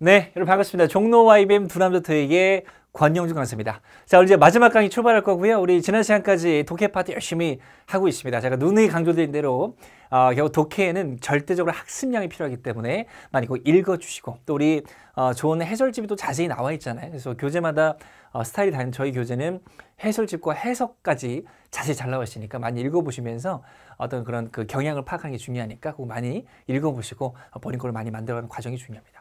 네, 여러분 반갑습니다. 종로 YBM 두남자트에게 권영준 강사입니다. 자, 오늘 이제 마지막 강의 출발할 거고요. 우리 지난 시간까지 독해 파트 열심히 하고 있습니다. 제가 누누이 강조드린 대로 어, 결국 독해에는 절대적으로 학습량이 필요하기 때문에 많이 꼭 읽어주시고 또 우리 어, 좋은 해설집이 또 자세히 나와 있잖아요. 그래서 교재마다 어, 스타일이 다른 저희 교재는 해설집과 해석까지 자세히 잘 나와 있으니까 많이 읽어보시면서 어떤 그런 그 경향을 파악하는 게 중요하니까 꼭 많이 읽어보시고 어, 본인 걸 많이 만들어가는 과정이 중요합니다.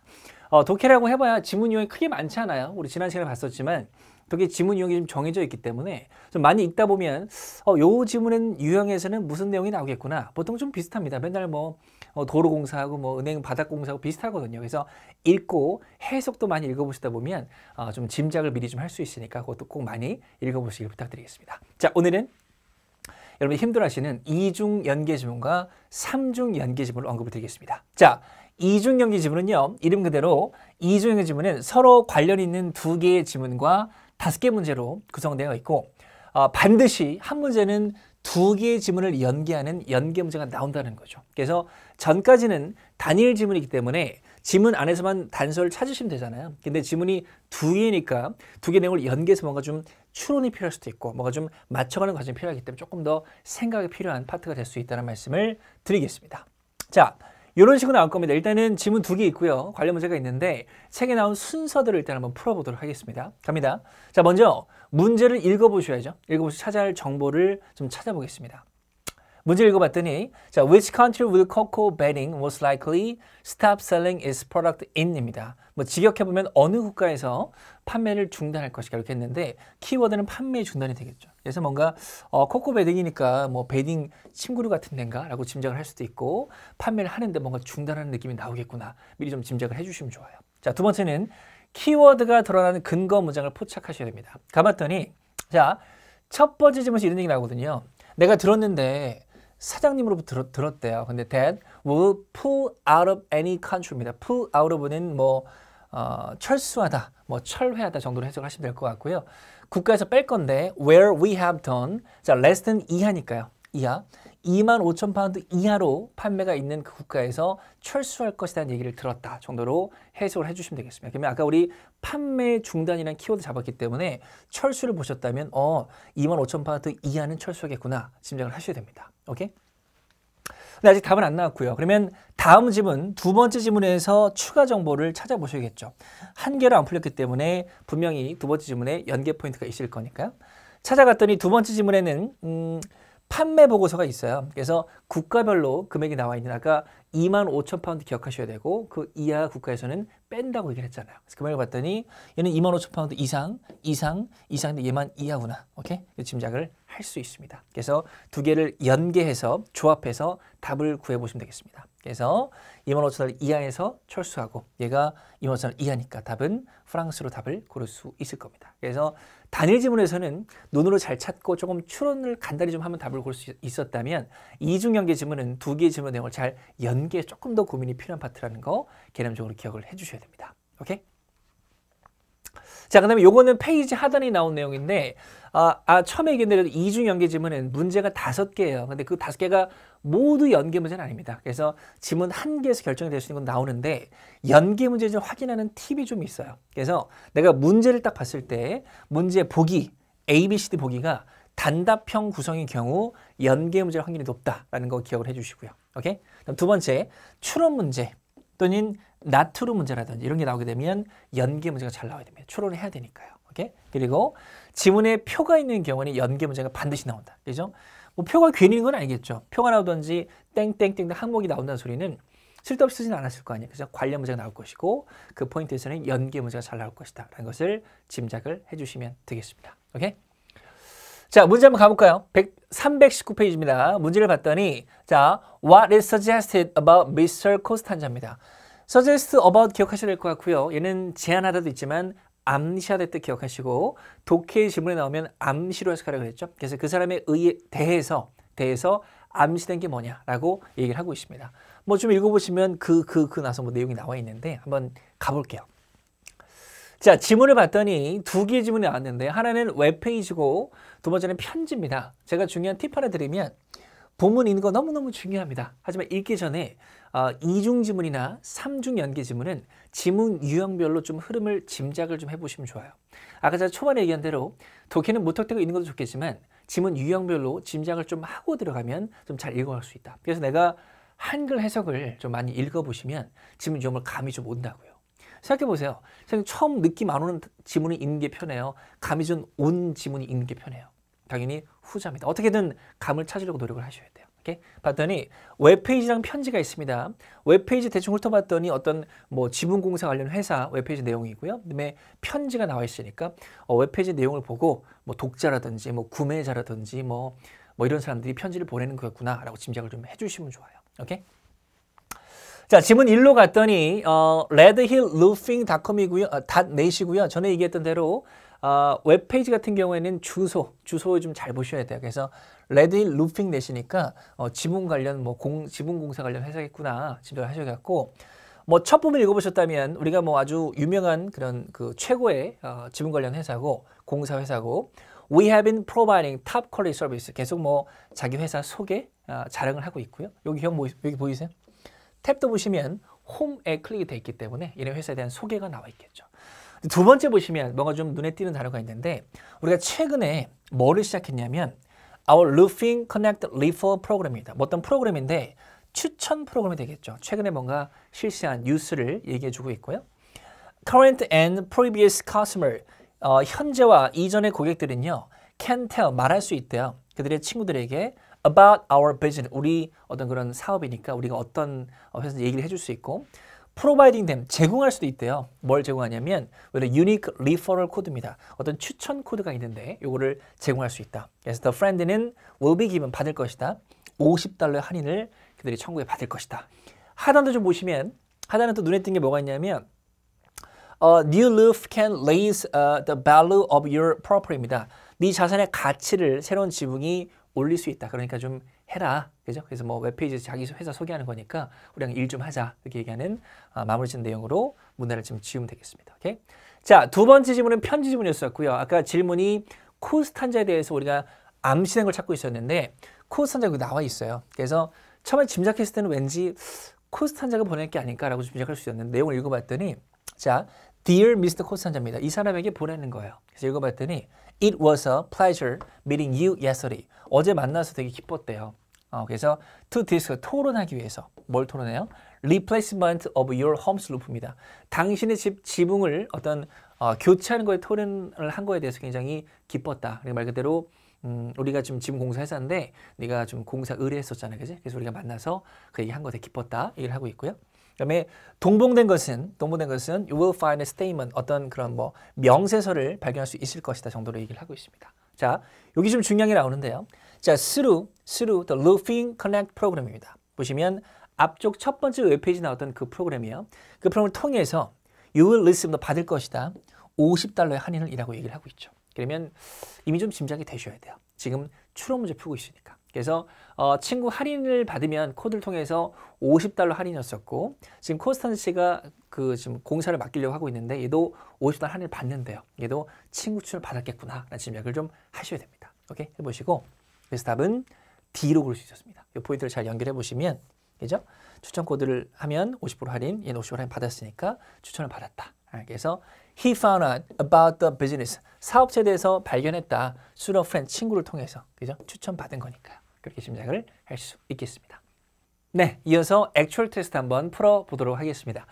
어, 독해라고 해봐야 지문 이용이 크게 많지 않아요. 우리 지난 시간에 봤었지만 독해 지문 이용이 좀 정해져 있기 때문에 좀 많이 읽다 보면 어, 요 지문은 유형에서는 무슨 내용이 나오겠구나. 보통 좀 비슷합니다. 맨날 뭐 어, 도로공사하고 뭐 은행 바닥공사하고 비슷하거든요. 그래서 읽고 해석도 많이 읽어보시다 보면 어, 좀 짐작을 미리 좀 할 수 있으니까 그것도 꼭 많이 읽어보시길 부탁드리겠습니다. 자 오늘은 여러분이 힘들어하시는 이중 연계 지문과 삼중 연계 지문을 언급을 드리겠습니다. 자 이중 연계 지문은요 이름 그대로 이중 연계 지문은 서로 관련 있는 두 개의 지문과 다섯 개 문제로 구성되어 있고 어, 반드시 한 문제는 두 개의 지문을 연계하는 연계 문제가 나온다는 거죠. 그래서 전까지는 단일 지문이기 때문에 지문 안에서만 단서를 찾으시면 되잖아요. 근데 지문이 두 개니까 두 개 내용을 연계해서 뭔가 좀 추론이 필요할 수도 있고 뭔가 좀 맞춰가는 과정이 필요하기 때문에 조금 더 생각이 필요한 파트가 될 수 있다는 말씀을 드리겠습니다. 자, 이런 식으로 나올 겁니다. 일단은 지문 두 개 있고요. 관련 문제가 있는데 책에 나온 순서들을 일단 한번 풀어보도록 하겠습니다. 갑니다. 자, 먼저 문제를 읽어보셔야죠. 읽어보시 찾아야 할 정보를 좀 찾아보겠습니다. 문제 읽어봤더니 자, which country will cocoa betting most likely stop selling its product in입니다. 뭐 직역해보면 어느 국가에서 판매를 중단할 것이다 이렇게 했는데 키워드는 판매 중단이 되겠죠. 그래서 뭔가 어, 코코 베딩이니까 뭐 베딩 침구류 같은 데인가 라고 짐작을 할 수도 있고 판매를 하는데 뭔가 중단하는 느낌이 나오겠구나 미리 좀 짐작을 해주시면 좋아요. 자, 두 번째는 키워드가 드러나는 근거 문장을 포착하셔야 됩니다. 가봤더니 자, 첫 번째 질문에서 이런 얘기 나오거든요. 내가 들었는데 사장님으로부터 들었, 대요 근데 that will pull out of any country입니다. pull out of는 뭐 어, 철수하다, 뭐 철회하다 정도로 해석하시면 될 것 같고요. 국가에서 뺄 건데 where we have done 자 less than 이하니까요. 이하 2만 5천 파운드 이하로 판매가 있는 그 국가에서 철수할 것이라는 얘기를 들었다 정도로 해석을 해주시면 되겠습니다. 그러면 아까 우리 판매 중단이라는 키워드 잡았기 때문에 철수를 보셨다면 어 2만 5천 파운드 이하는 철수하겠구나 짐작을 하셔야 됩니다. 오케이? 근데 아직 답은 안 나왔고요. 그러면 다음 지문, 두 번째 지문에서 추가 정보를 찾아보셔야겠죠. 한 개로 안 풀렸기 때문에 분명히 두 번째 지문에 연계 포인트가 있을 거니까요. 찾아갔더니 두 번째 지문에는 음, 판매 보고서가 있어요. 그래서 국가별로 금액이 나와 있는 아까 2만 5천 파운드 기억하셔야 되고 그 이하 국가에서는 뺀다고 얘기를 했잖아요. 그래서 금액을 봤더니 얘는 2만 5천 파운드 이상, 이상, 이상인데 얘만 이하구나. 오케이? 짐작을 할 수 있습니다. 그래서 두 개를 연계해서 조합해서 답을 구해보시면 되겠습니다. 그래서 2만 5천 원 이하에서 철수하고 얘가 2만 5천 원 이하니까 답은 프랑스로 답을 고를 수 있을 겁니다. 그래서 단일 지문에서는 눈으로 잘 찾고 조금 추론을 간단히 좀 하면 답을 고를 수 있었다면 이중 연계 지문은 두 개의 지문 내용을 잘 연계해 조금 더 고민이 필요한 파트라는 거 개념적으로 기억을 해 주셔야 됩니다. 오케이? 자, 그 다음에 요거는 페이지 하단에 나온 내용인데, 아, 아 처음에 얘기했는데 이중 연계 지문은 문제가 다섯 개예요. 근데 그 다섯 개가 모두 연계 문제는 아닙니다. 그래서 지문 한 개에서 결정이 될 수 있는 건 나오는데, 연계 문제 좀 확인하는 팁이 좀 있어요. 그래서 내가 문제를 딱 봤을 때, 문제 보기, A, B, C, D 보기가 단답형 구성인 경우 연계 문제 확률이 높다라는 거 기억을 해주시고요. 오케이? 그럼 두 번째, 추론 문제 또는 나트루 문제라든지 이런 게 나오게 되면 연계 문제가 잘 나와야 됩니다. 추론을 해야 되니까요. 오케이? 그리고 지문에 표가 있는 경우는 연계 문제가 반드시 나온다. 그죠? 뭐 표가 괜히 있는 건 아니겠죠. 표가 나오든지 땡땡땡 항목이 나온다는 소리는 쓸데없이 쓰진 않았을 거 아니에요. 그래서 관련 문제가 나올 것이고 그 포인트에서는 연계 문제가 잘 나올 것이다. 라는 것을 짐작을 해주시면 되겠습니다. 오케이? 자, 문제 한번 가볼까요? 100, 319페이지입니다. 문제를 봤더니 자, What is suggested about Mr. Costan자입니다. Suggest about 기억하셔야 될 것 같고요. 얘는 제안하다도 있지만 암시하다 때 기억하시고 독해의 질문에 나오면 암시로 해석하라고 그랬죠. 그래서 그 사람에 의해 대해서 대해서 암시된 게 뭐냐라고 얘기를 하고 있습니다. 뭐 좀 읽어보시면 그 그, 그 나서 뭐 내용이 나와 있는데 한번 가볼게요. 자, 지문을 봤더니 두 개의 지문이 나왔는데 하나는 웹페이지고 두 번째는 편지입니다. 제가 중요한 팁 하나 드리면 본문 읽는 거 너무너무 중요합니다. 하지만 읽기 전에 어, 이중 지문이나 삼중 연계 지문은 지문 유형별로 좀 흐름을 짐작을 좀 해보시면 좋아요. 아까 제가 초반에 얘기한 대로 독해는 무턱대고 있는 것도 좋겠지만 지문 유형별로 짐작을 좀 하고 들어가면 좀 잘 읽어갈 수 있다. 그래서 내가 한글 해석을 좀 많이 읽어보시면 지문 유형을 감이 좀 온다고요. 생각해보세요. 처음 느낌 안 오는 지문이 있는 게 편해요. 감이 좀 온 지문이 있는 게 편해요. 당연히 후자입니다. 어떻게든 감을 찾으려고 노력을 하셔야 돼요. 봤더니 웹페이지랑 편지가 있습니다. 웹페이지 대충 훑어봤더니 어떤 뭐 지붕공사 관련 회사 웹페이지 내용이고요. 그다음에 편지가 나와 있으니까 어, 웹페이지 내용을 보고 뭐 독자라든지 뭐 구매자라든지 뭐, 뭐 이런 사람들이 편지를 보내는 거였구나라고 짐작을 좀 해주시면 좋아요. 오케이? 자, 지문 1로 갔더니 어, redhillroofing.com이고요. 아, dot net이고요. 전에 얘기했던 대로 어, 웹페이지 같은 경우에는 주소, 주소 좀 잘 보셔야 돼요. 그래서 레드힐 루핑 내시니까 어, 지분 관련 뭐 공, 지분 공사 관련 회사겠구나 짐작을 하셔갖고 뭐 첫 부분 읽어보셨다면 우리가 뭐 아주 유명한 그런 그 최고의 어, 지분 관련 회사고 공사 회사고 We have been providing top quality service 계속 뭐 자기 회사 소개 어, 자랑을 하고 있고요. 여기 형 뭐, 여기 보이세요? 탭도 보시면 홈에 클릭이 돼 있기 때문에 이런 회사에 대한 소개가 나와 있겠죠. 두 번째 보시면 뭔가 좀 눈에 띄는 단어가 있는데 우리가 최근에 뭐를 시작했냐면 Our Roofing Connect Refer 프로그램입니다. 뭐 어떤 프로그램인데 추천 프로그램이 되겠죠. 최근에 뭔가 실시한 뉴스를 얘기해 주고 있고요. Current and previous customer 어, 현재와 이전의 고객들은요. can tell 말할 수 있대요. 그들의 친구들에게 about our business 우리 어떤 그런 사업이니까 우리가 어떤 회사 얘기를 해줄 수 있고 providing them 제공할 수도 있대요. 뭘 제공하냐면 원래 unique referral 코드입니다. 어떤 추천 코드가 있는데 이거를 제공할 수 있다. 그래서 the friend는 will be given 받을 것이다. 50달러 할인을 그들이 청구해 받을 것이다. 하단도 좀 보시면 하단은 또 눈에 띈 게 뭐가 있냐면 uh, new roof can raise uh, the value of your property입니다. 네 자산의 가치를 새로운 지붕이 올릴 수 있다. 그러니까 좀 해라. 그죠? 그래서 뭐 웹페이지에서 자기 회사 소개하는 거니까 우리랑 일 좀 하자. 이렇게 얘기하는 아, 마무리 짓는 내용으로 문단을 좀 지우면 되겠습니다. 오케이? 자, 두 번째 질문은 편지 질문이었었고요. 아까 질문이 코스탄자에 대해서 우리가 암시된 걸 찾고 있었는데 코스탄자 여기 나와 있어요. 그래서 처음에 짐작했을 때는 왠지 코스탄자가 보낼 게 아닐까라고 짐작할 수 있었는데 내용을 읽어봤더니 자, Dear Mr. 코스탄자입니다. 이 사람에게 보내는 거예요. 그래서 읽어봤더니 It was a pleasure meeting you yesterday. 어제 만나서 되게 기뻤대요. 어, 그래서 to discuss 토론하기 위해서 뭘 토론해요? replacement of your home's roof입니다. 당신의 집 지붕을 어떤 어, 교체하는 거에 토론을 한 거에 대해서 굉장히 기뻤다. 말 그대로 음, 우리가 지금 지금 공사 회사인데 네가 좀 공사 의뢰했었잖아요, 그지? 그래서 우리가 만나서 그 얘기 한거 되게 기뻤다 얘기를 하고 있고요. 그다음에 동봉된 것은 동봉된 것은 you will find a statement 어떤 그런 뭐 명세서를 발견할 수 있을 것이다 정도로 얘기를 하고 있습니다. 자, 여기 좀 중요한 게 나오는데요. 자, through, through the Roofing Connect 프로그램입니다. 보시면 앞쪽 첫 번째 웹페이지 나왔던 그 프로그램이에요. 그 프로그램을 통해서 you will receive, 너 받을 것이다. 50달러의 할인을 이라고 얘기를 하고 있죠. 그러면 이미 좀 짐작이 되셔야 돼요. 지금 추론 문제 풀고 있으니까. 그래서 어, 친구 할인을 받으면 코드를 통해서 50달러 할인이었었고 지금 코스탄 씨가 그 지금 공사를 맡기려고 하고 있는데 얘도 50달러 할인을 받는데요. 얘도 친구 추천을 받았겠구나 라는 짐작을 좀 하셔야 됩니다. 오케이 해보시고 그래서 답은 D로 고를 수 있었습니다. 이 포인트를 잘 연결해 보시면 그죠? 추천 코드를 하면 50% 할인, 얘는 50% 할인 받았으니까 추천을 받았다. 아, 그래서 he found out about the business. 사업체에 대해서 발견했다. a friend, 친구를 통해서. 그죠? 추천받은 거니까요. 그렇게 짐작을 할 수 있겠습니다. 네, 이어서 액츄얼 테스트 한번 풀어보도록 하겠습니다.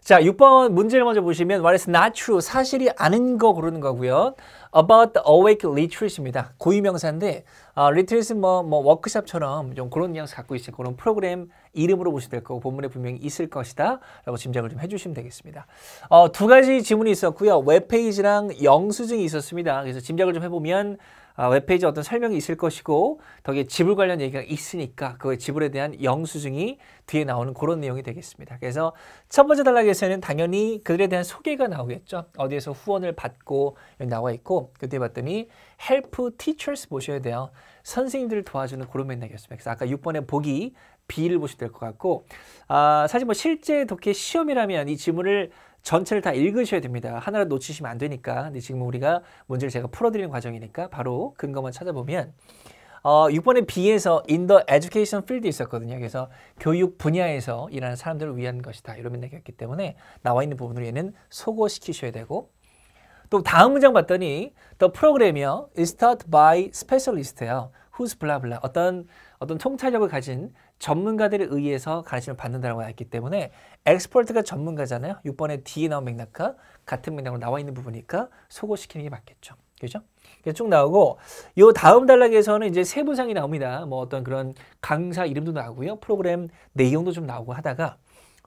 자, 6번 문제를 먼저 보시면 what is not true, 사실이 아닌 거 고르는 거고요. about the awake retreat입니다. 고유명사인데 어, retreat은 뭐, 뭐 워크샵처럼 좀 그런 뉘앙스 갖고 있어요. 그런 프로그램 이름으로 보시면 될 거고 본문에 분명히 있을 것이다 라고 짐작을 좀 해주시면 되겠습니다. 어, 두 가지 지문이 있었고요. 웹페이지랑 영수증이 있었습니다. 그래서 짐작을 좀 해보면 아, 웹페이지 어떤 설명이 있을 것이고 덕에 지불 관련 얘기가 있으니까 그 지불에 대한 영수증이 뒤에 나오는 그런 내용이 되겠습니다. 그래서 첫 번째 단락에서는 당연히 그들에 대한 소개가 나오겠죠. 어디에서 후원을 받고 나와 있고 그때 봤더니 help teachers 보셔야 돼요. 선생님들을 도와주는 그런 맥락이었습니다. 그래서 아까 6번에 보기 B를 보시면 될 것 같고 아, 사실 뭐 실제 독해 시험이라면 이 지문을 전체를 다 읽으셔야 됩니다. 하나를 놓치시면 안 되니까. 근데 지금 우리가 문제를 제가 풀어드리는 과정이니까 바로 근거만 찾아보면 어, 6번에 B에서 in the education field 있었거든요. 그래서 교육 분야에서 일하는 사람들을 위한 것이다. 이런 맥락이었기 때문에 나와 있는 부분으로 얘는 소거시키셔야 되고 또 다음 문장 봤더니 the program이요 is taught by specialist예요. who's blah blah 어떤 어떤 통찰력을 가진 전문가들에 의해서 가르침을 받는다고 했기 때문에 엑스퍼트가 전문가잖아요. 6번에 D에 나온 맥락과 같은 맥락으로 나와 있는 부분이니까 소거시키는 게 맞겠죠. 그죠? 쭉 나오고 요 다음 단락에서는 이제 세부상이 나옵니다. 뭐 어떤 그런 강사 이름도 나오고요. 프로그램 내용도 좀 나오고 하다가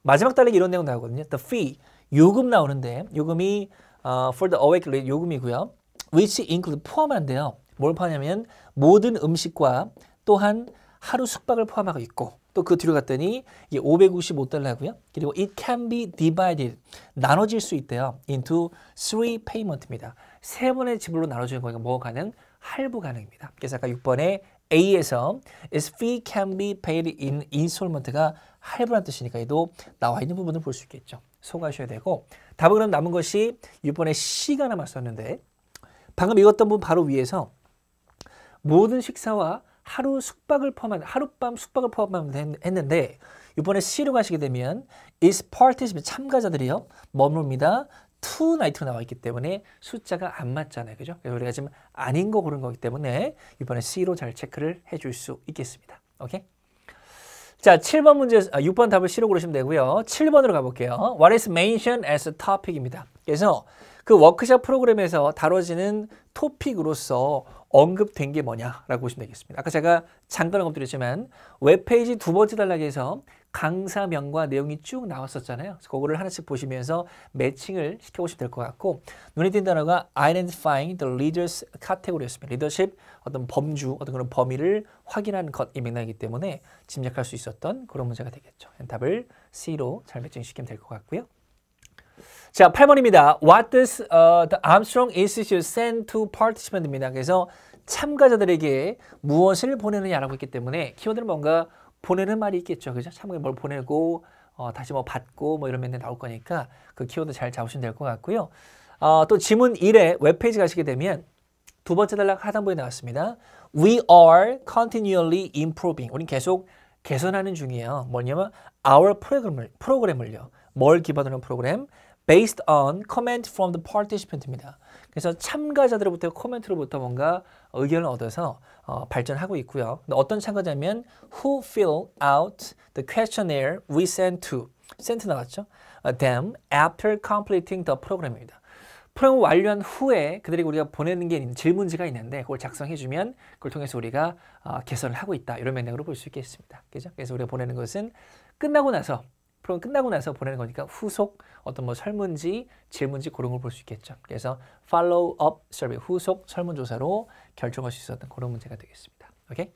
마지막 단락에 이런 내용 나오거든요. The fee 요금 나오는데 요금이 어, for the awake 요금이고요. which include 포함한데요. 뭘 포함하냐면 모든 음식과 또한 하루 숙박을 포함하고 있고 또 그 뒤로 갔더니 이게 555달러고요. 그리고 it can be divided 나눠질 수 있대요. into three payment입니다. 세 번의 지불로 나눠주는 거니까 뭐 가능? 할부 가능입니다. 그래서 아까 6번에 A에서 is fee can be paid in installment가 할부란 뜻이니까 얘도 나와 있는 부분을 볼 수 있겠죠. 소가셔야 되고 답은 그럼 남은 것이 6번에 C가 남았었는데 방금 읽었던 부분 바로 위에서 모든 식사와 하루 숙박을 포함한 하룻밤 숙박을 포함하면 했는데 이번에 C로 가시게 되면 is participant 참가자들이요 머뭅니다. to night로 나와 있기 때문에 숫자가 안 맞잖아요. 그죠? 그래서 우리가 지금 아닌 거 고른 거기 때문에 이번에 C로 잘 체크를 해줄 수 있겠습니다. 오케이? 자, 7번 문제, 아, 6번 답을 C로 고르시면 되고요. 7번으로 가볼게요. What is mentioned as a topic입니다. 그래서 그 워크샵 프로그램에서 다뤄지는 토픽으로서 언급된 게 뭐냐라고 보시면 되겠습니다. 아까 제가 잠깐 언급드렸지만 웹페이지 두 번째 단락에서 강사명과 내용이 쭉 나왔었잖아요. 그래서 그거를 하나씩 보시면서 매칭을 시켜보시면 될 것 같고 눈에 띈 단어가 identifying the leaders 카테고리였습니다. 리더십 어떤 범주, 어떤 그런 범위를 확인하는 것이 맥락이기 때문에 짐작할 수 있었던 그런 문제가 되겠죠. 답을 C로 잘 매칭시키면 될 것 같고요. 자, 8번입니다. What does uh, the Armstrong Institute send to participant입니다. 그래서 참가자들에게 무엇을 보내느냐라고 했기 때문에 키워드는 뭔가 보내는 말이 있겠죠. 그죠? 참가에 뭘 보내고 어, 다시 뭐 받고 뭐 이런 면에 나올 거니까 그 키워드 잘 잡으시면 될 것 같고요. 어, 또 지문 1에 웹페이지 가시게 되면 두 번째 단락 하단부에 나왔습니다. We are continually improving. 우린 계속 개선하는 중이에요. 뭐냐면 our 프로그램을, 프로그램을요. 뭘 기반으로 한 프로그램? Based on comment from the participant입니다. 그래서 참가자들로부터 코멘트로부터 뭔가 의견을 얻어서 어, 발전하고 있고요. 어떤 참가자면 who fill out the questionnaire we sent to sent 나왔죠. Uh, them after completing the program입니다. 프로그램 완료한 후에 그들이 우리가 보내는 게 질문지가 있는데 그걸 작성해주면 그걸 통해서 우리가 어, 개선을 하고 있다 이런 맥락으로 볼 수 있겠습니다. 그죠? 그래서 우리가 보내는 것은 끝나고 나서 프로그램 끝나고 나서 보내는 거니까 후속 어떤 뭐 설문지, 질문지 그런 걸 볼 수 있겠죠. 그래서 follow up survey 후속 설문조사로 결정할 수 있었던 그런 문제가 되겠습니다. 오케이?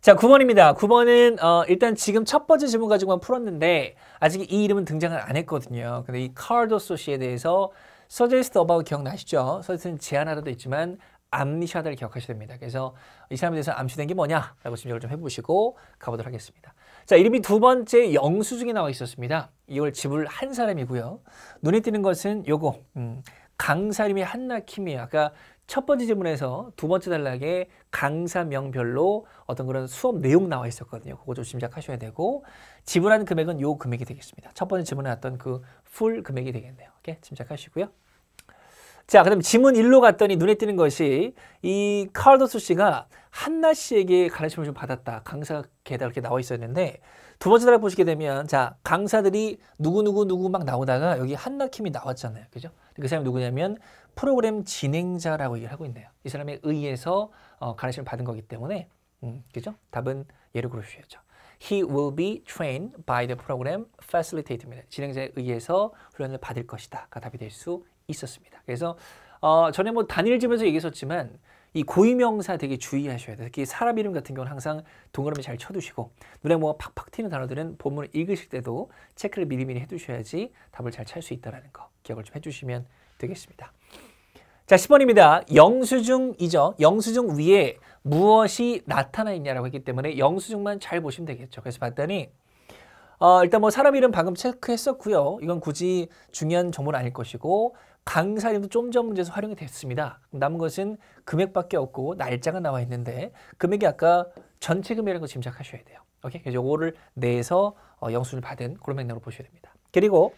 자, 9번입니다. 9번은 어, 일단 지금 첫 번째 질문 가지고만 풀었는데 아직 이 이름은 등장을 안 했거든요. 근데 이 카르도 소시에 대해서 suggest about 기억나시죠? 서지스는 제안하다도 있지만 암니샤다를 기억하셔야 됩니다. 그래서 이 사람에 대해서 암시된 게 뭐냐라고 짐작을 좀 해보시고 가보도록 하겠습니다. 자, 이름이 두 번째 영수증에 나와 있었습니다. 이걸 지불 한 사람이고요. 눈에 띄는 것은 요거 음, 강사 이름이 한나킴이에요. 아까 첫 번째 지문에서 두 번째 단락에 강사명별로 어떤 그런 수업 내용 나와 있었거든요. 그거 좀 짐작하셔야 되고 지불한 금액은 요 금액이 되겠습니다. 첫 번째 지문에 나왔던 그 full 금액이 되겠네요. 오케이? 짐작하시고요. 자, 그 다음 지문 1로 갔더니 눈에 띄는 것이 이 카르도스 씨가 한나 씨에게 가르침을 좀 받았다. 강사 게다 이렇게 나와 있었는데 두 번째 단락 보시게 되면 자, 강사들이 누구누구 누구 막 나오다가 여기 한나 킴이 나왔잖아요. 그죠? 그 사람이 누구냐면 프로그램 진행자라고 얘기를 하고 있네요. 이 사람에 의해서 어, 가르침을 받은 거기 때문에 음, 그죠? 답은 예를 들어주셔야죠. He will be trained by the program facilitator입니다. 진행자에 의해서 훈련을 받을 것이다.가 답이 될 수 있었습니다. 그래서 어, 전에 뭐 단일집에서 얘기했었지만 이 고유명사 되게 주의하셔야 돼요. 특히 사람 이름 같은 경우는 항상 동그라미 잘 쳐두시고 눈에 뭐 팍팍 튀는 단어들은 본문을 읽으실 때도 체크를 미리미리 해두셔야지 답을 잘 찰 수 있다는 거 기억을 좀 해주시면 되겠습니다. 자 10번입니다. 영수증이죠. 영수증 위에 무엇이 나타나 있냐라고 했기 때문에 영수증만 잘 보시면 되겠죠. 그래서 봤더니 어, 일단 뭐 사람 이름 방금 체크했었고요. 이건 굳이 중요한 정보는 아닐 것이고 강사 이름도 좀 전 문제에서 활용이 됐습니다. 남은 것은 금액밖에 없고 날짜가 나와 있는데 금액이 아까 전체 금액이라는 거 짐작하셔야 돼요. 오케이? 그래서 요거를 내서 어, 영수증을 받은 그런 맥락으로 보셔야 됩니다. 그리고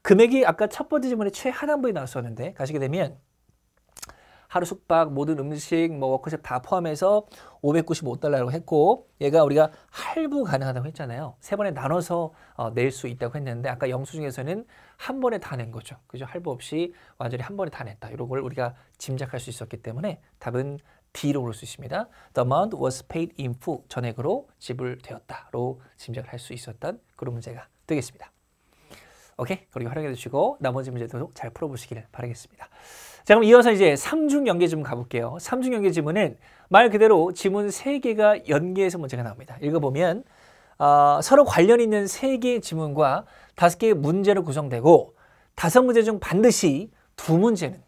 금액이 아까 첫 번째 질문에 최하단부에 나왔었는데 가시게 되면 하루 숙박, 모든 음식, 뭐 워크숍 다 포함해서 595달러라고 했고 얘가 우리가 할부 가능하다고 했잖아요. 세 번에 나눠서 어, 낼 수 있다고 했는데 아까 영수증에서는 한 번에 다 낸 거죠. 그죠? 할부 없이 완전히 한 번에 다 냈다. 이런 걸 우리가 짐작할 수 있었기 때문에 답은 D로 고를 수 있습니다. The amount was paid in full. 전액으로 지불되었다로 짐작을 할 수 있었던 그런 문제가 되겠습니다. 오케이? 그리고 활용해 주시고 나머지 문제도 잘 풀어보시길 바라겠습니다. 자 그럼 이어서 이제 삼중 연계 지문 가볼게요. 삼중 연계 지문은 말 그대로 지문 세개가 연계해서 문제가 나옵니다. 읽어보면 어, 서로 관련 있는 세개의 지문과 다섯 개의 문제로 구성되고 다섯 문제 중 반드시 두 문제는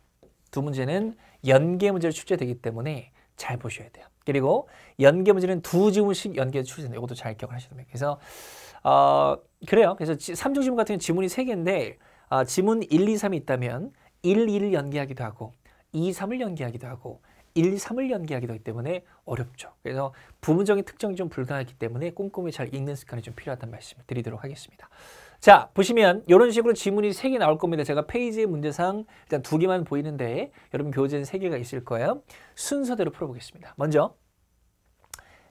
두 문제는 연계 문제로 출제되기 때문에 잘 보셔야 돼요. 그리고 연계 문제는 두 지문씩 연계해서 출제된다. 이것도 잘 기억하셔야 됩니다. 그래서 어, 그래요. 그래서 삼중 지문 같은 경우는 지문이 세개인데 어, 지문 1, 2, 3이 있다면 1, 2를 연계하기도 하고 2, 3을 연계하기도 하고 1, 3을 연계하기도 하기 때문에 어렵죠. 그래서 부분적인 특정이 좀 불가하기 때문에 꼼꼼히 잘 읽는 습관이 좀 필요하다는 말씀을 드리도록 하겠습니다. 자, 보시면 이런 식으로 지문이 세 개 나올 겁니다. 제가 페이지의 문제상 일단 두 개만 보이는데 여러분 교재는 세 개가 있을 거예요. 순서대로 풀어보겠습니다. 먼저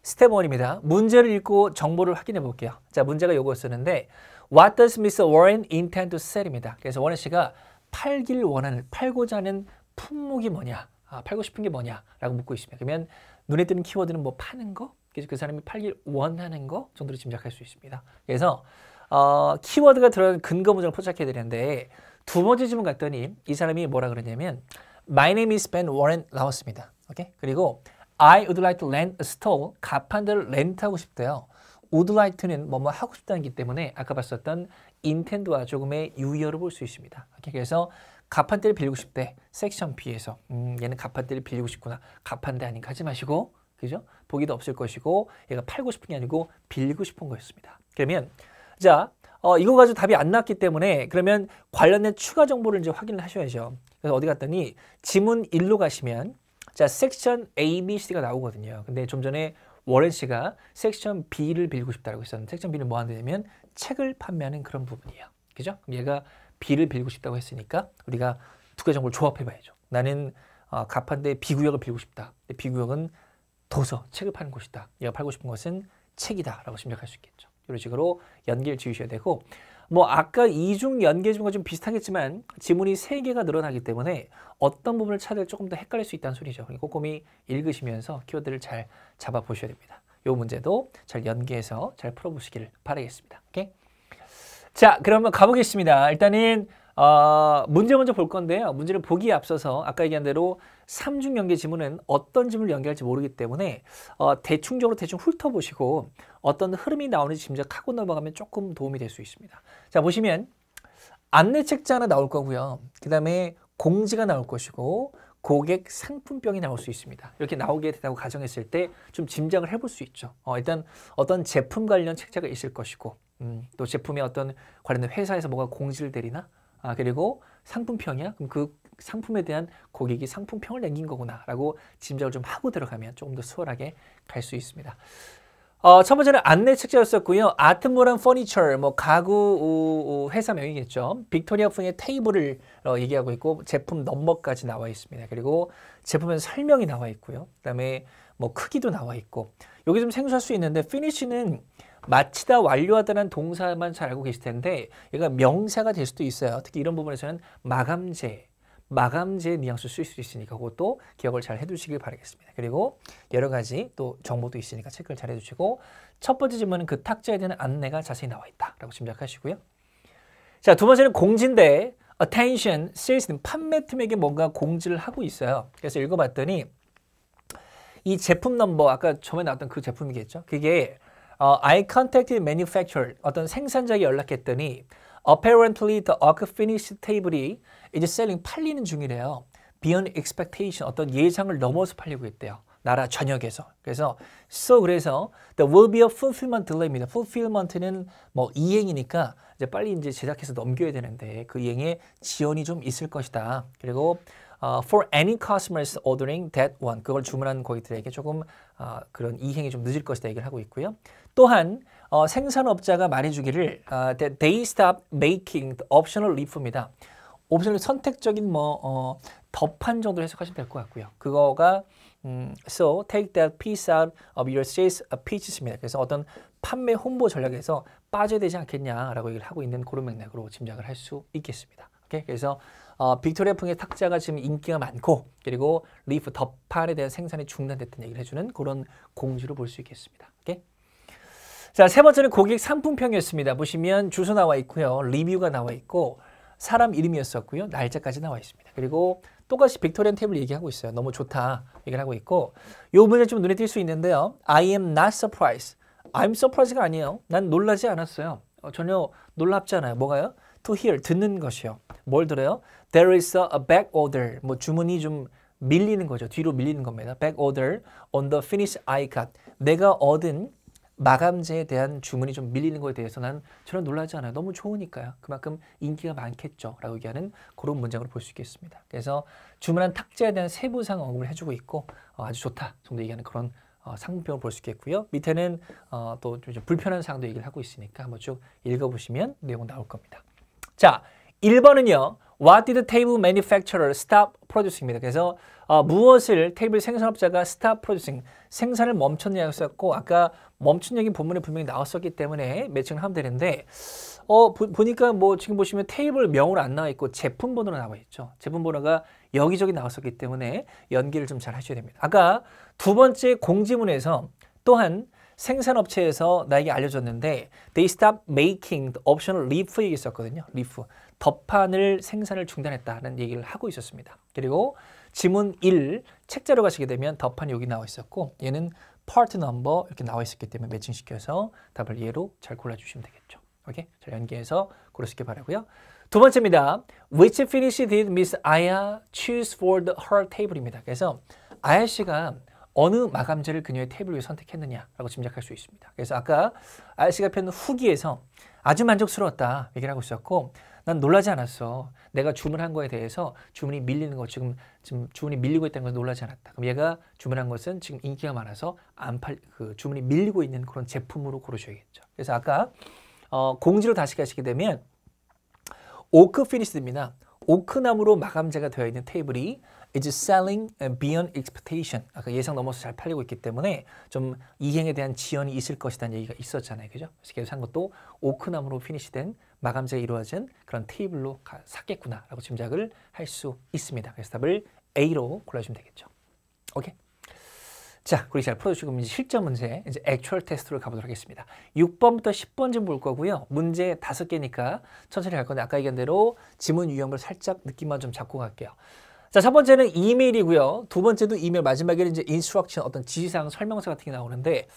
스텝 1입니다. 문제를 읽고 정보를 확인해 볼게요. 자, 문제가 요거였었는데 What does Mr. Warren intend to sell입니다. 그래서 워렌 씨가 팔길 원하는, 팔고자 하는 품목이 뭐냐, 아, 팔고 싶은 게 뭐냐라고 묻고 있습니다. 그러면 눈에 띄는 키워드는 뭐 파는 거, 그래서 그 사람이 팔길 원하는 거 정도로 짐작할 수 있습니다. 그래서 어, 키워드가 들어간 근거 문장을 포착해야 되는데 두 번째 질문 갔더니 이 사람이 뭐라 그러냐면 My name is Ben Warren 나왔습니다. 오케이? 그리고 I would like to rent a stall. 갑한 대를 렌트하고 싶대요. would like는 뭐뭐 하고 싶다는 기 때문에 아까 봤었던 intend와 조금의 유의어를 볼 수 있습니다. 그래서 갑판대를 빌리고 싶대. 섹션 B에서 음, 얘는 갑판대를 빌리고 싶구나. 갑판대 아닌가 하지 마시고 그죠? 보기도 없을 것이고 얘가 팔고 싶은 게 아니고 빌리고 싶은 거였습니다. 그러면 자 어, 이거 가지고 답이 안 나왔기 때문에 그러면 관련된 추가 정보를 이제 확인을 하셔야죠. 그래서 어디 갔더니 지문 1로 가시면 자 섹션 A, B, C가 나오거든요. 근데 좀 전에 워렌 씨가 섹션 B를 빌리고 싶다고 했었는데 섹션 B는 뭐 하냐면 책을 판매하는 그런 부분이에요. 그죠? 얘가 B를 빌리고 싶다고 했으니까 우리가 두 가지 정보를 조합해 봐야죠. 나는 어, 갑판대 B구역을 빌리고 싶다. B구역은 도서, 책을 파는 곳이다. 얘가 팔고 싶은 것은 책이다 라고 짐작할 수 있겠죠. 이런 식으로 연계를 지으셔야 되고 뭐 아까 이중 연계 지문과 좀 비슷하겠지만 지문이 세개가 늘어나기 때문에 어떤 부분을 찾을 조금 더 헷갈릴 수 있다는 소리죠. 꼼꼼히 읽으시면서 키워드를 잘 잡아 보셔야 됩니다. 이 문제도 잘 연계해서 잘 풀어보시기를 바라겠습니다. 오케이? 자, 그러면 가보겠습니다. 일단은 어, 문제 먼저 볼 건데요. 문제를 보기에 앞서서 아까 얘기한 대로 삼중 연계 지문은 어떤 지문을 연결할지 모르기 때문에 어, 대충적으로 대충 훑어보시고 어떤 흐름이 나오는지 짐작하고 넘어가면 조금 도움이 될 수 있습니다. 자, 보시면 안내 책자 하나 나올 거고요. 그 다음에 공지가 나올 것이고 고객 상품병이 나올 수 있습니다. 이렇게 나오게 된다고 가정했을 때 좀 짐작을 해볼 수 있죠. 어, 일단 어떤 제품 관련 책자가 있을 것이고 음, 또 제품의 어떤 관련된 회사에서 뭐가 공지를 내리나 아, 그리고 상품평이야? 그럼 그 상품에 대한 고객이 상품평을 남긴 거구나 라고 짐작을 좀 하고 들어가면 조금 더 수월하게 갈 수 있습니다. 어, 첫 번째는 안내 책자였었고요. 아트모란 퍼니처, 뭐 가구 회사명이겠죠. 빅토리아 풍의 테이블을 어, 얘기하고 있고 제품 넘버까지 나와 있습니다. 그리고 제품에 설명이 나와 있고요. 그다음에 뭐 크기도 나와 있고 여기 좀 생소할 수 있는데 finish는 마치다 완료하다는 동사만 잘 알고 계실 텐데 얘가 명사가 될 수도 있어요. 특히 이런 부분에서는 마감제, 마감제 뉘앙스 쓸 수 있으니까 그것도 기억을 잘 해두시길 바라겠습니다. 그리고 여러 가지 또 정보도 있으니까 체크를 잘 해주시고 첫 번째 질문은 그 탁자에 대한 안내가 자세히 나와 있다라고 짐작하시고요. 자, 두 번째는 공지인데 attention, sales는 판매팀에게 뭔가 공지를 하고 있어요. 그래서 읽어봤더니 이 제품 넘버 아까 처음에 나왔던 그 제품이겠죠. 그게 어, I contacted manufacturer 어떤 생산자에게 연락했더니 apparently the arc finish table이 이제 selling 팔리는 중이래요. beyond expectation 어떤 예상을 넘어서 팔리고 있대요. 나라 전역에서. 그래서 so 그래서 there will be a fulfillment delay입니다. fulfillment는 뭐 이행이니까 이제 빨리 이제 제작해서 넘겨야 되는데 그 이행에 지연이 좀 있을 것이다. 그리고 어, for any customers ordering that one 그걸 주문한 고객들에게 조금 어, 그런 이행이 좀 늦을 것이다 얘기를 하고 있고요. 또한 어, 생산업자가 말해주기를 uh, that they stop making the optional leaf입니다. 옵션을 선택적인 뭐 어, 덮판 정도로 해석하시면 될 것 같고요. 그거가 음, so take that piece out of your sales pitch입니다. 그래서 어떤 판매 홍보 전략에서 빠져야 되지 않겠냐라고 얘기를 하고 있는 그런 맥락으로 짐작을 할 수 있겠습니다. 오케이? 그래서 어, 빅토리아 풍의 탁자가 지금 인기가 많고 그리고 leaf 덮판에 대한 생산이 중단됐다는 얘기를 해주는 그런 공지로 볼 수 있겠습니다. 오케이? 자, 세 번째는 고객 상품평이었습니다. 보시면 주소 나와 있고요. 리뷰가 나와 있고 사람 이름이었었고요. 날짜까지 나와 있습니다. 그리고 똑같이 빅토리안 탭을 얘기하고 있어요. 너무 좋다 얘기를 하고 있고 요 문제 좀 눈에 띌 수 있는데요. I am not surprised. I'm surprised가 아니에요. 난 놀라지 않았어요. 어, 전혀 놀랍지 않아요. 뭐가요? To hear, 듣는 것이요. 뭘 들어요? There is a back order. 뭐 주문이 좀 밀리는 거죠. 뒤로 밀리는 겁니다. Back order on the finish I got. 내가 얻은 마감재에 대한 주문이 좀 밀리는 거에 대해서 난 전혀 놀라지 않아요. 너무 좋으니까요. 그만큼 인기가 많겠죠. 라고 얘기하는 그런 문장으로 볼 수 있겠습니다. 그래서 주문한 탁자에 대한 세부상 언급을 해주고 있고 어, 아주 좋다 정도 얘기하는 그런 어, 상품평을 볼 수 있겠고요. 밑에는 어, 또좀 불편한 사항도 얘기를 하고 있으니까 한번 쭉 읽어보시면 내용 나올 겁니다. 자, 1번은요. What did the table manufacturer stop producing입니다. 그래서 어, 무엇을 테이블 생산업자가 stop producing 생산을 멈췄냐고 썼고 아까 멈춘 얘기 본문에 분명히 나왔었기 때문에 매칭을 하면 되는데 어 보, 보니까 뭐 지금 보시면 테이블 명으로 안 나와 있고 제품 번호로 나와 있죠. 제품 번호가 여기저기 나왔었기 때문에 연기를 좀 잘 하셔야 됩니다. 아까 두 번째 공지문에서 또한 생산업체에서 나에게 알려줬는데 they stop making the optional leaf 있었거든요. leaf. 덮판을 생산을 중단했다는 얘기를 하고 있었습니다. 그리고 지문 1 책자로 가시게 되면 덮판이 여기 나와 있었고 얘는 파트 넘버 이렇게 나와 있었기 때문에 매칭시켜서 답을 얘로 잘 골라주시면 되겠죠. 오케이? 잘 연계해서 고르시기 바라고요. 두 번째입니다. Which finish did Miss Aya choose for the, her table입니다. 그래서 아야 씨가 어느 마감재를 그녀의 테이블 위에 선택했느냐라고 짐작할 수 있습니다. 그래서 아까 아야 씨가 편 후기에서 아주 만족스러웠다 얘기를 하고 있었고 난 놀라지 않았어. 내가 주문한 거에 대해서 주문이 밀리는 거 지금 지금 주문이 밀리고 있다는 걸 놀라지 않았다. 그럼 얘가 주문한 것은 지금 인기가 많아서 안 팔 그 주문이 밀리고 있는 그런 제품으로 고르셔야겠죠. 그래서 아까 어, 공지로 다시 가시게 되면 oak finish입니다. 오크나무로 마감재가 되어 있는 테이블이 is selling beyond expectation. 아까 예상 넘어서 잘 팔리고 있기 때문에 좀 이행에 대한 지연이 있을 것이라는 얘기가 있었잖아요. 그죠? 그래서 고객 산 것도 오크나무로 finish된 마감재가 이루어진 그런 테이블로 가, 샀겠구나라고 짐작을 할 수 있습니다. 그래서 답을 A로 골라주시면 되겠죠. 오케이. 자, 우리 잘 풀어주시고 이제 실전 문제, 이제 actual test로 가보도록 하겠습니다. 6번부터 10번쯤 볼 거고요. 문제 5개니까 천천히 갈 건데 아까 얘기한 대로 지문 유형을 살짝 느낌만 좀 잡고 갈게요. 자, 첫 번째는 이메일이고요. 두 번째도 이메일, 마지막에는 이제 instruction, 어떤 지시사항 설명서 같은 게 나오는데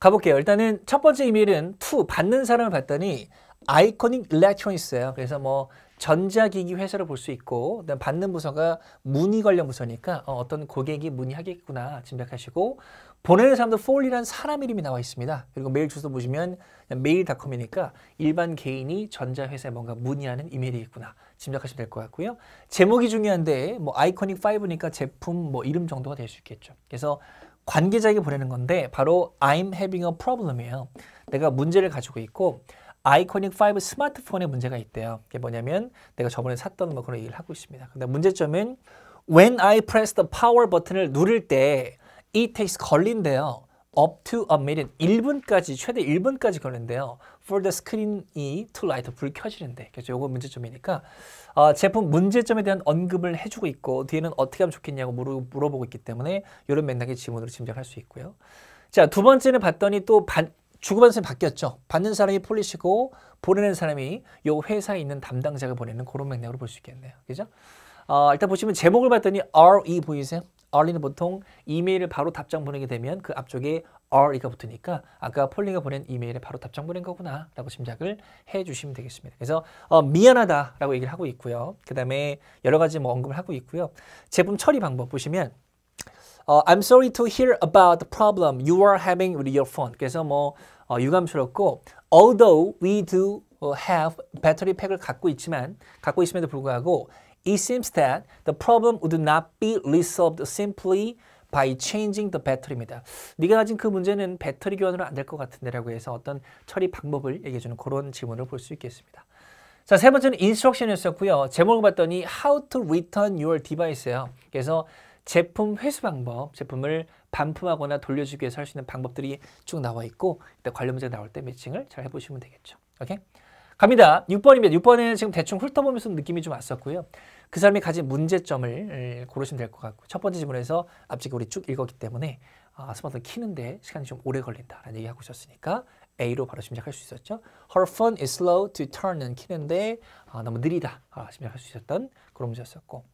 가볼게요. 일단은 첫 번째 이메일은 to 받는 사람을 봤더니 Iconic Electronics예요. 그래서 뭐 전자기기 회사를 볼 수 있고 받는 부서가 문의 관련 부서니까 어, 떤 고객이 문의하겠구나 짐작하시고 보내는 사람도 폴리라는 사람 이름이 나와 있습니다. 그리고 메일 주소 보시면 메일닷컴이니까 일반 개인이 전자회사에 뭔가 문의하는 이메일이겠구나 짐작하시면 될 것 같고요. 제목이 중요한데 뭐 아이코닉 5니까 제품 뭐 이름 정도가 될 수 있겠죠. 그래서 관계자에게 보내는 건데 바로 I'm having a problem이에요. 내가 문제를 가지고 있고 아이코닉 5 스마트폰에 문제가 있대요. 그게 뭐냐면 내가 저번에 샀던 뭐 그런 얘기를 하고 있습니다. 근데 문제점은 when I press the power 버튼을 누를 때 it takes 걸린대요. Up to a minute, 1분까지, 최대 1분까지 걸린대요. for the screen이 to light, 불 켜지는데. 그래서 요거 문제점이니까 어, 제품 문제점에 대한 언급을 해주고 있고 뒤에는 어떻게 하면 좋겠냐고 물어, 물어보고 있기 때문에 이런 맥락의 지문으로 짐작할 수 있고요. 자, 두 번째는 봤더니 또 반, 주고받는 사람이 바뀌었죠. 받는 사람이 폴리시고 보내는 사람이 요 회사에 있는 담당자가 보내는 그런 맥락으로 볼 수 있겠네요. 그죠? 어, 일단 보시면 제목을 봤더니 RE 보이세요? RE는 보통 이메일을 바로 답장 보내게 되면 그 앞쪽에 RE가 붙으니까 아까 폴리가 보낸 이메일에 바로 답장 보낸 거구나 라고 짐작을 해 주시면 되겠습니다. 그래서 어, 미안하다 라고 얘기를 하고 있고요. 그 다음에 여러 가지 뭐 언급을 하고 있고요. 제품 처리 방법 보시면 어, I'm sorry to hear about the problem you are having with your phone. 그래서 뭐 어, 유감스럽고 although we do have 배터리 팩을 갖고 있지만 갖고 있음에도 불구하고 it seems that the problem would not be resolved simply by changing the battery입니다. 네가 가진 그 문제는 배터리 교환으로 안 될 것 같은데 라고 해서 어떤 처리 방법을 얘기해주는 그런 지문을 볼 수 있겠습니다. 자, 세 번째는 인스트럭션이었었고요. 제목을 봤더니 How to Return Your Device예요. 그래서 제품 회수 방법, 제품을 반품하거나 돌려주기 위해서 할 수 있는 방법들이 쭉 나와 있고 일단 관련 문제가 나올 때 매칭을 잘 해보시면 되겠죠. 오케이? 갑니다. 6번입니다. 6번에는 지금 대충 훑어보면서 느낌이 좀 왔었고요. 그 사람이 가진 문제점을 고르시면 될 것 같고 첫 번째 질문에서 앞뒤 우리 쭉 읽었기 때문에 아, 스마트폰 키는데 시간이 좀 오래 걸린다라는 얘기하고 있었으니까 A로 바로 심작할 수 있었죠. Her phone is slow to turn은 키는데 아, 너무 느리다 아, 심작할 수 있었던 그런 문제였었고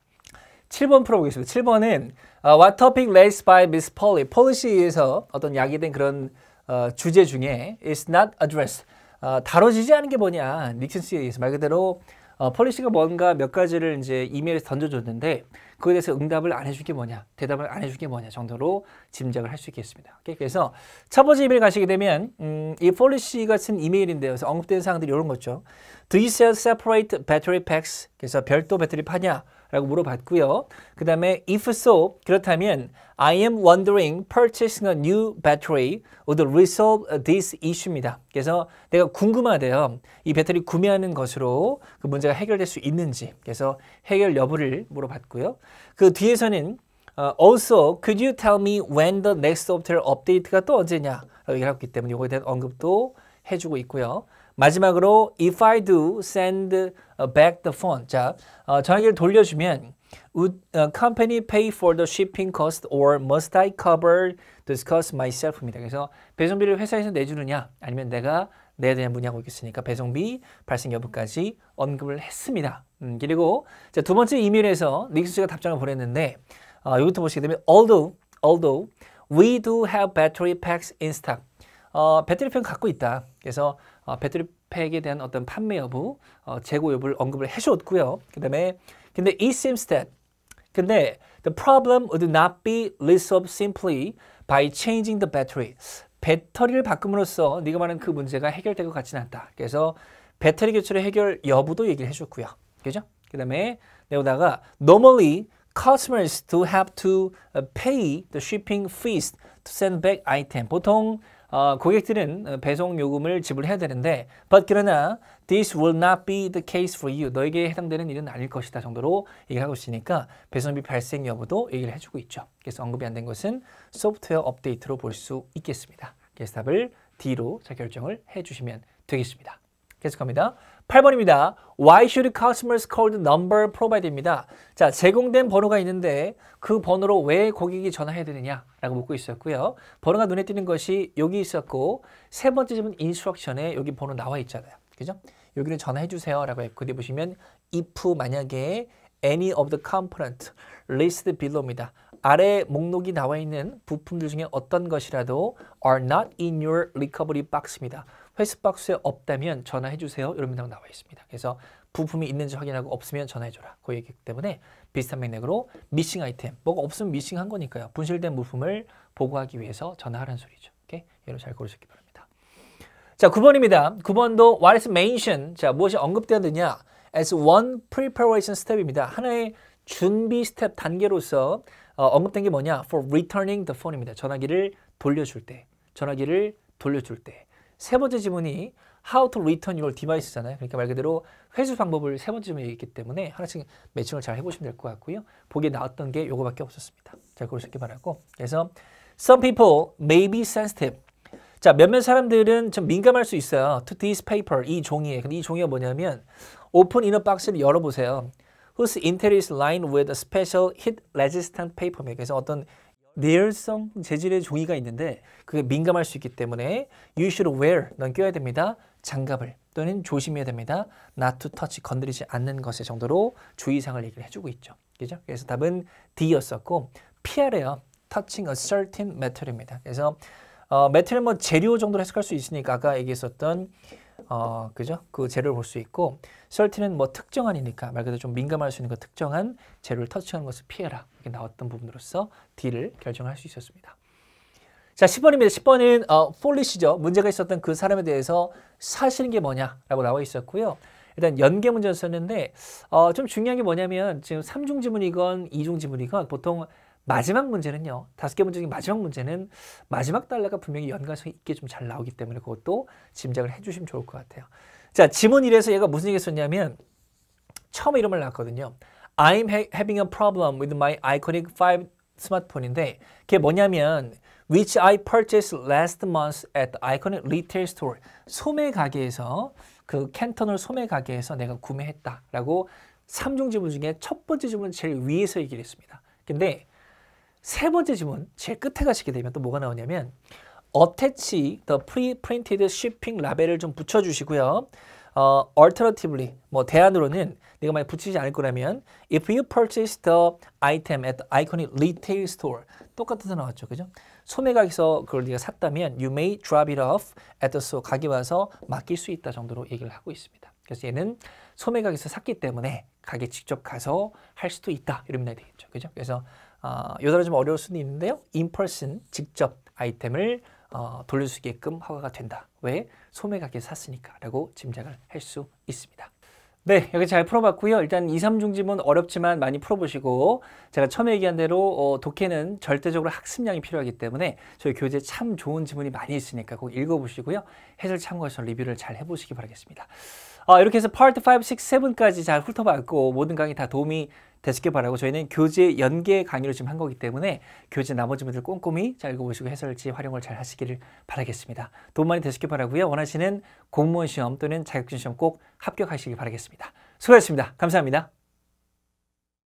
7번 풀어보겠습니다. 7번은 uh, What topic raised by Miss Polly? 폴리시에서 어떤 야기된 그런 어, 주제 중에 is not addressed. 어, 다뤄지지 않은 게 뭐냐. 닉슨 씨에 의해서 말 그대로 어, 폴리 씨가 뭔가 몇 가지를 이제 이메일에 던져줬는데 그거에 대해서 응답을 안 해준 게 뭐냐, 대답을 안 해준 게 뭐냐 정도로 짐작을 할 수 있겠습니다. 오케이? 그래서 첫 번째 이메일 가시게 되면 음, 이 폴리 씨가 쓴 이메일인데요. 그래서 언급된 사항들이 이런 거죠. Do you sell separate battery packs? 그래서 별도 배터리 파냐? 라고 물어봤고요. 그 다음에 if so, 그렇다면 I am wondering purchasing a new battery would resolve this issue입니다. 그래서 내가 궁금하대요. 이 배터리 구매하는 것으로 그 문제가 해결될 수 있는지. 그래서 해결 여부를 물어봤고요. 그 뒤에서는 uh, also could you tell me when the next software update가 또 언제냐? 라고 얘기를 했기 때문에 이거에 대한 언급도 해주고 있고요. 마지막으로 if I do send back the phone. 자, 어, 전화기를 돌려주면 would uh, company pay for the shipping cost or must I cover this cost myself입니다. 그래서 배송비를 회사에서 내주느냐 아니면 내가 내야 되냐 문의하고 있겠으니까 배송비 발생 여부까지 언급을 했습니다. 음, 그리고 자, 두 번째 이메일에서 닉스 씨가 답장을 보냈는데 어, 이것도 보시게 되면 although although we do have battery packs in stock. 어, 배터리 팩 갖고 있다. 그래서 어, 배터리팩에 대한 어떤 판매 여부, 어, 재고 여부를 언급을 해줬고요. 그 다음에 근데 it seems that 근데 the problem would not be resolved simply by changing the battery. 배터리를 바꿈으로써 네가 말하는 그 문제가 해결될 것 같지는 않다. 그래서 배터리 교체의 해결 여부도 얘기를 해줬고요. 그죠? 그 다음에 내오다가 normally customers to have to pay the shipping fees to send back item. 보통 어, 고객들은 배송 요금을 지불해야 되는데 but 그러나 this will not be the case for you. 너에게 해당되는 일은 아닐 것이다 정도로 얘기를 하고 있으니까 배송비 발생 여부도 얘기를 해주고 있죠. 그래서 언급이 안 된 것은 소프트웨어 업데이트로 볼 수 있겠습니다. 그래서 답을 D로 자 결정을 해주시면 되겠습니다. 계속합니다. 8번입니다. Why should customers call the number provided입니다. 자, 제공된 번호가 있는데 그 번호로 왜 고객이 전화해야 되느냐 라고 묻고 있었고요. 번호가 눈에 띄는 것이 여기 있었고 세 번째 지문 instruction에 여기 번호 나와 있잖아요. 그죠? 여기는 전화해 주세요 라고 했고 뒤에 보시면 if 만약에 any of the component listed below입니다. 아래 목록이 나와 있는 부품들 중에 어떤 것이라도 are not in your recovery box입니다. 회수 박스에 없다면 전화해 주세요. 이런 문장 나와 있습니다. 그래서 부품이 있는지 확인하고 없으면 전화해 줘라. 그 얘기기 때문에 비슷한 맥락으로 missing item. 뭐가 없으면 missing한 거니까요. 분실된 부품을 보고하기 위해서 전화하라는 소리죠. 얘를 잘 고르셨기 바랍니다. 자, 9번입니다. 9번도 what is mentioned. 자, 무엇이 언급되었느냐? as one preparation step입니다. 하나의 준비 스텝 단계로서 어, 언급된 게 뭐냐? for returning the phone입니다. 전화기를 돌려줄 때. 전화기를 돌려줄 때. 세 번째 지문이 how to return your device잖아요. 그러니까 말 그대로 회수 방법을 세 번째 지문에 있기 때문에 하나씩 matching을 잘 해보시면 될 것 같고요. 보기에 나왔던 게 요거밖에 없었습니다. 잘 고르셨기 바라고. 그래서 some people may be sensitive. 자, 몇몇 사람들은 좀 민감할 수 있어요. to this paper, 이 종이에. 근데 이 종이가 뭐냐면 오픈 이너 박스를 열어보세요. whose interior is lined with a special heat resistant paper. 그래서 어떤 내열성 재질의 종이가 있는데 그게 민감할 수 있기 때문에 you should wear, 넌 껴야 됩니다. 장갑을 또는 조심해야 됩니다. not to touch, 건드리지 않는 것의 정도로 주의사항을 얘기를 해주고 있죠. 그죠? 그래서 답은 D였었고 피하래요. touching a certain metal입니다. 그래서 어, 메탈은 뭐 재료 정도로 해석할 수 있으니까 아까 얘기했었던 어, 그죠? 그 재료를 볼 수 있고 certain은 뭐 특정한이니까 말 그대로 좀 민감할 수 있는 그 특정한 재료를 터치하는 것을 피해라. 이렇게 나왔던 부분으로서 D를 결정할 수 있었습니다. 자, 10번입니다. 10번은 어, 폴리시죠. 문제가 있었던 그 사람에 대해서 사실인 게 뭐냐라고 나와 있었고요. 일단 연계 문제였었는데 어, 좀 중요한 게 뭐냐면 지금 3중 지문이건 2중 지문이건 보통 마지막 문제는요. 다섯 개 문제 중에 마지막 문제는 마지막 달러가 분명히 연관성이 있게 좀 잘 나오기 때문에 그것도 짐작을 해주시면 좋을 것 같아요. 자, 지문 1에서 얘가 무슨 얘기 했었냐면 처음에 이름을 놨거든요. I'm having a problem with my iconic 5 스마트폰인데 그게 뭐냐면 which I purchased last month at the iconic retail store 소매 가게에서 그 캔터널 소매 가게에서 내가 구매했다라고 3중 지문 중에 첫 번째 지문은 제일 위에서 얘기를 했습니다. 근데 세 번째 지문 제일 끝에 가시게 되면 또 뭐가 나오냐면 attach the pre-printed shipping 라벨을 좀 붙여주시고요. 어, alternatively 뭐 대안으로는 내가 만약 붙이지 않을 거라면 if you purchase the item at the iconic retail store 똑같아서 나왔죠, 그죠? 소매 가게에서 그걸 네가 샀다면 you may drop it off at the store 가게 와서 맡길 수 있다 정도로 얘기를 하고 있습니다. 그래서 얘는 소매 가게에서 샀기 때문에 가게 직접 가서 할 수도 있다 이러면 되겠죠, 그죠? 그래서 어, 요 단어 좀 어려울 수는 있는데요, person 직접 아이템을 어, 돌릴 수 있게끔 허가가 된다. 왜? 소매 가게 샀으니까 라고 짐작을 할 수 있습니다. 네, 여기 잘 풀어봤고요. 일단 2, 3중 지문 어렵지만 많이 풀어보시고 제가 처음에 얘기한 대로 어, 독해는 절대적으로 학습량이 필요하기 때문에 저희 교재 참 좋은 지문이 많이 있으니까 꼭 읽어보시고요. 해설 참고해서 리뷰를 잘 해보시기 바라겠습니다. 어, 이렇게 해서 파트 5, 6, 7까지 잘 훑어봤고 모든 강의 다 도움이 되시길 바라고 저희는 교재 연계 강의를 지금 한 거기 때문에 교재 나머지 분들 꼼꼼히 잘 읽어보시고 해설지 활용을 잘 하시기를 바라겠습니다. 도움 많이 되시길 바라고요. 원하시는 공무원 시험 또는 자격증 시험 꼭 합격하시길 바라겠습니다. 수고하셨습니다. 감사합니다.